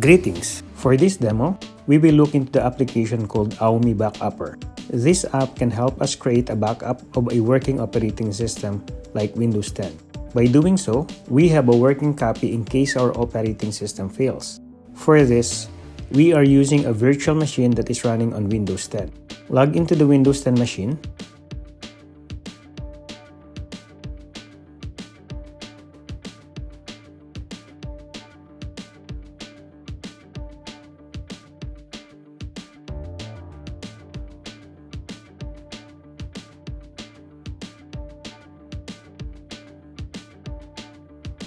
Greetings! For this demo, we will look into the application called AOMEI Backupper. This app can help us create a backup of a working operating system like Windows 10. By doing so, we have a working copy in case our operating system fails. For this, we are using a virtual machine that is running on Windows 10. Log into the Windows 10 machine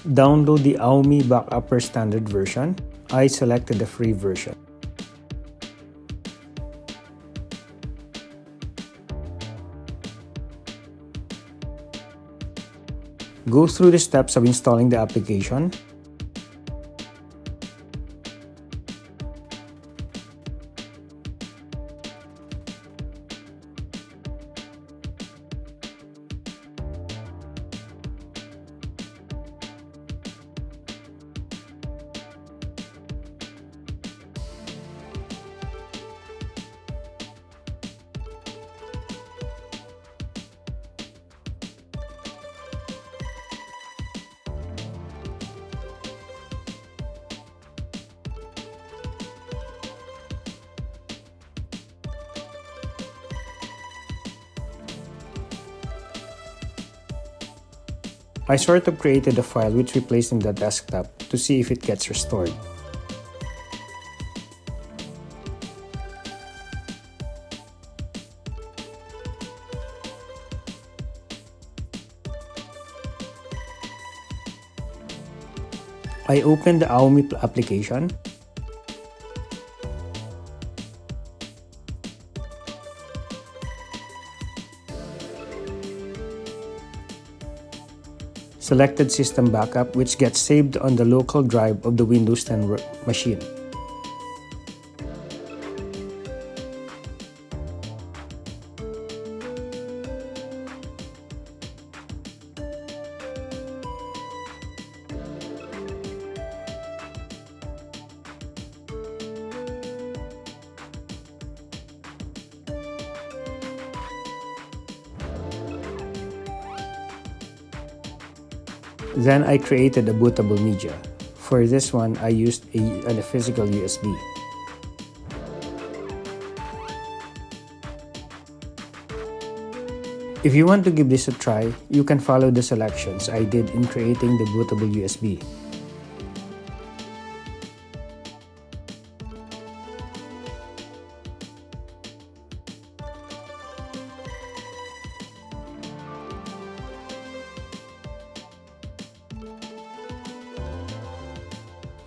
Download the AOMEI Backupper standard version. I selected the free version. Go through the steps of installing the application I sort of created a file which we placed in the desktop to see if it gets restored. I opened the AOMEI application selected system backup which gets saved on the local drive of the Windows 10 machine. Then I created a bootable media. For this one, I used a, a physical USB. If you want to give this a try, you can follow the selections I did in creating the bootable USB.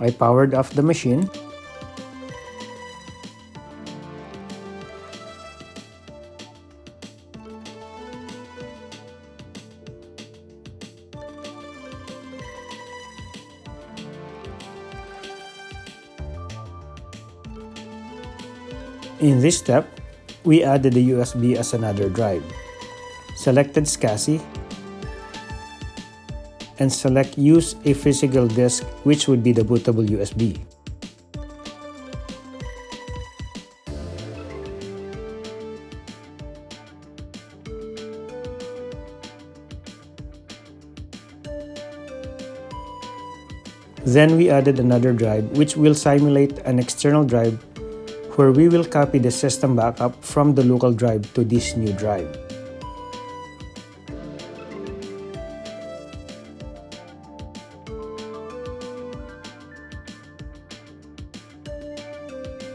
I powered off the machine. In this step, we added the USB as another drive. Selected SCSI and select Use a physical disk which would be the bootable USB. Then we added another drive which will simulate an external drive where we will copy the system backup from the local drive to this new drive.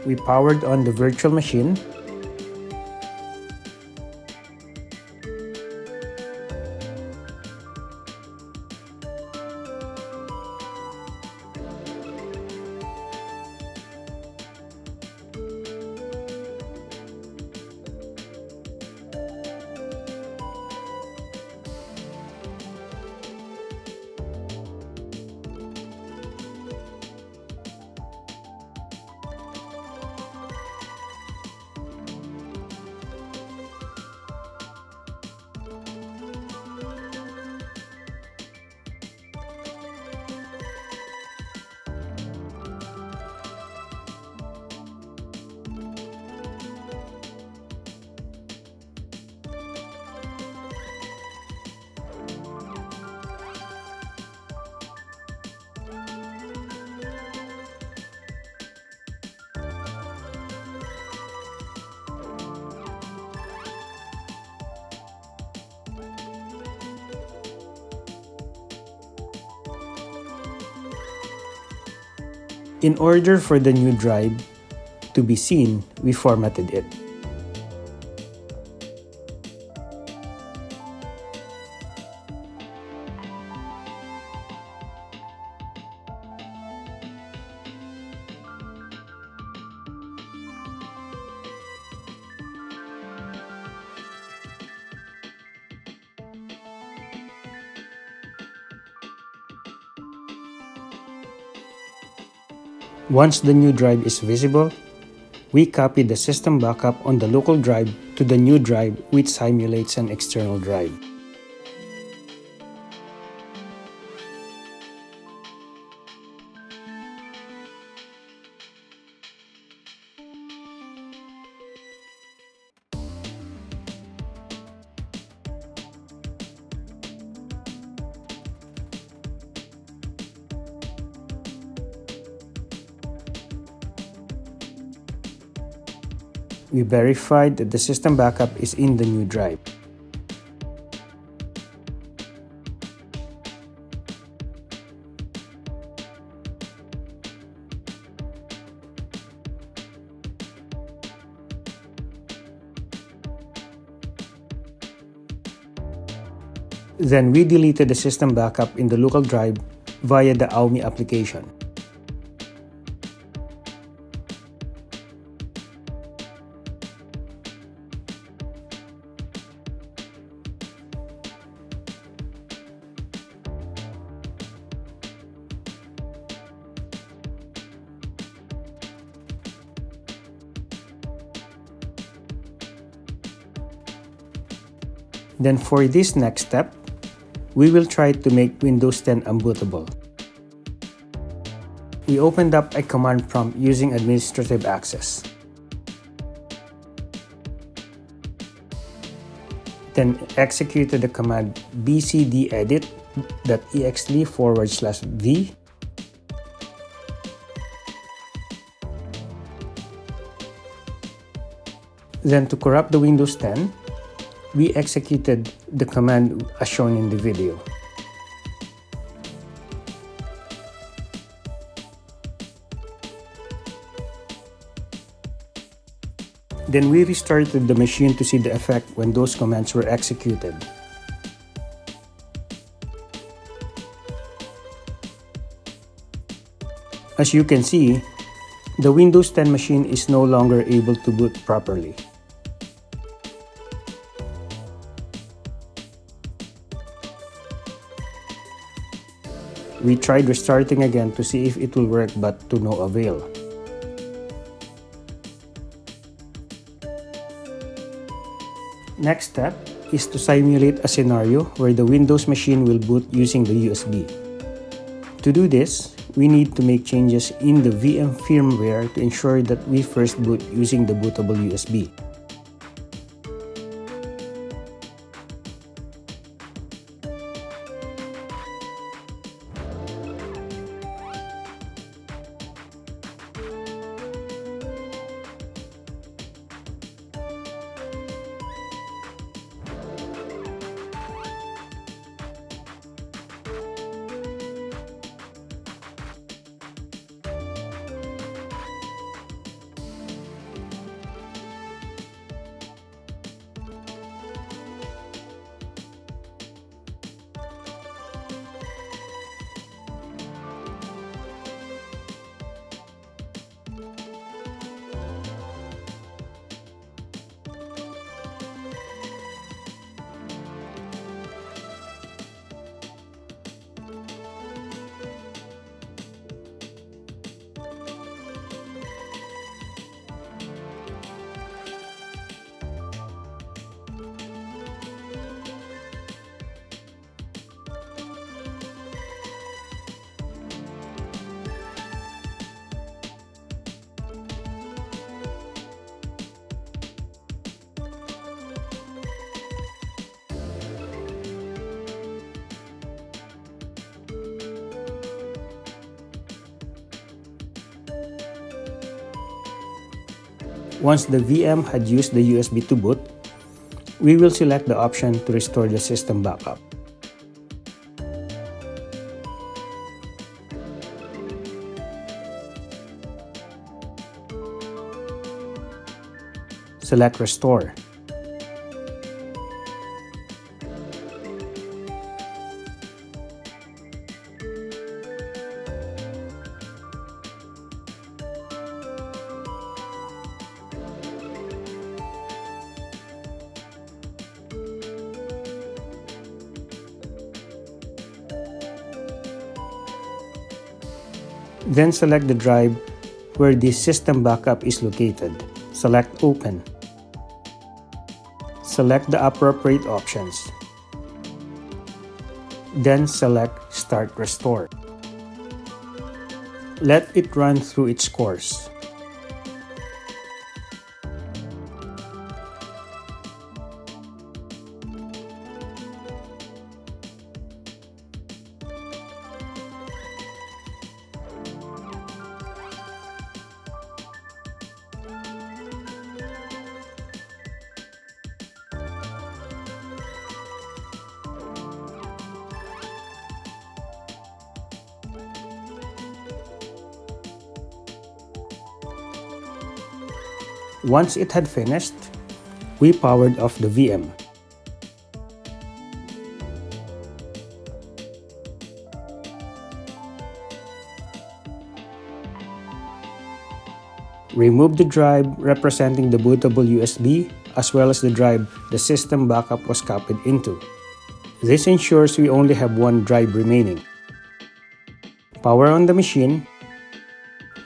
We powered on the virtual machine In order for the new drive to be seen, we formatted it. Once the new drive is visible, we copy the system backup on the local drive to the new drive which simulates an external drive. We verified that the system backup is in the new drive. Then we deleted the system backup in the local drive via the AOMEI application. Then for this next step, we will try to make Windows 10 unbootable. We opened up a command prompt using administrative access. Then executed the command bcdedit.ext forward slash v Then to corrupt the Windows 10, we executed the command as shown in the video. Then we restarted the machine to see the effect when those commands were executed. As you can see, the Windows 10 machine is no longer able to boot properly. We tried restarting again to see if it will work but to no avail. Next step is to simulate a scenario where the Windows machine will boot using the USB. To do this, we need to make changes in the VM firmware to ensure that we first boot using the bootable USB. Once the VM had used the USB to boot, we will select the option to restore the system backup. Select Restore. Then select the drive where the system backup is located. Select Open. Select the appropriate options. Then select Start Restore. Let it run through its course. Once it had finished, we powered off the VM. Remove the drive representing the bootable USB as well as the drive the system backup was copied into. This ensures we only have one drive remaining. Power on the machine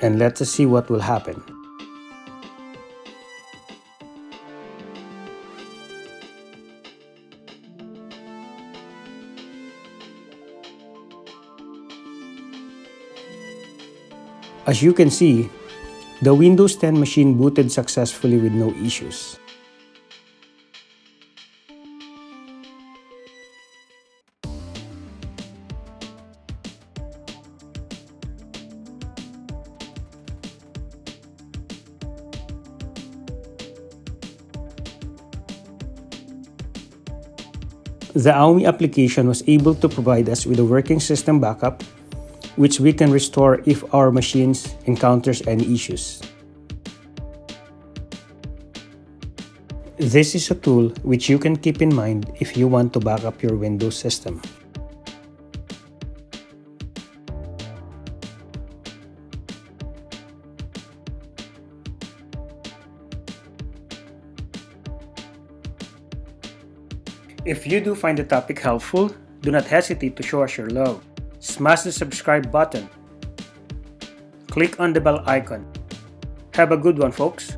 and let us see what will happen. As you can see, the Windows 10 machine booted successfully with no issues. The AOMEI application was able to provide us with a working system backup which we can restore if our machines encounters any issues. This is a tool which you can keep in mind if you want to back up your Windows system. If you do find the topic helpful, do not hesitate to show us your love smash the subscribe button. Click on the bell icon. Have a good one, folks.